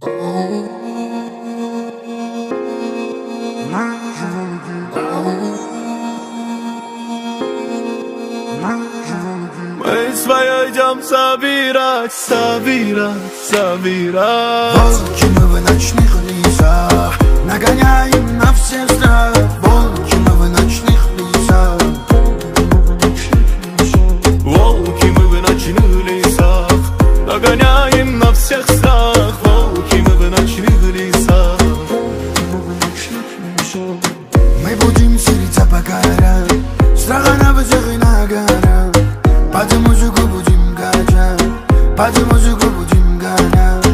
Мы свое идем собирать, собирать, собирать. Волки мы в ночных лесах Нагоняем на всех страх Волки мы в ночных лесах. Волки мы в ночных лесах Нагоняем на всех страх Мы будем селиться по горам Страха на всех и на горам Под музыку будем качать Под музыку будем гонять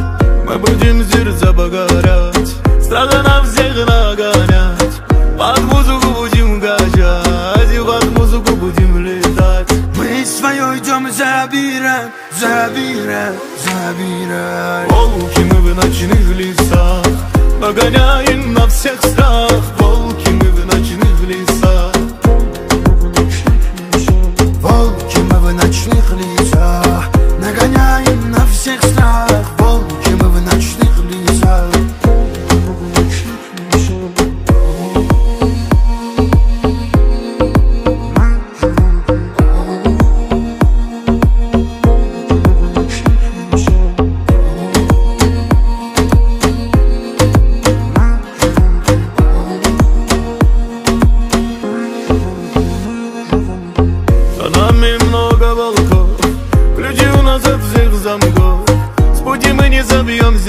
Мы будем зерца погорять Страха на всех нагонять. Под музыку будем качать И под музыку будем летать. Мы свое идем забирать Забирать, забирать. Волки мы в ночных лесах Нагоняем на всех страх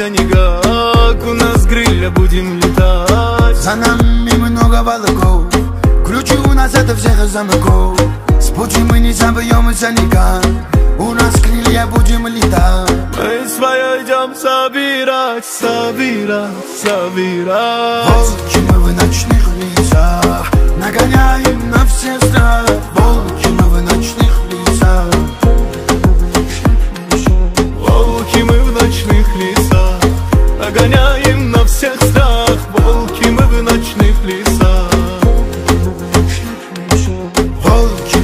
никак. У нас крылья будем летать. За нами много волков. Ключи у нас это всех замков С пути мы не забьемся никак. У нас крылья будем летать. Мы свое идем собирать, собирать, собирать. Волки мы в ночных лесах Yol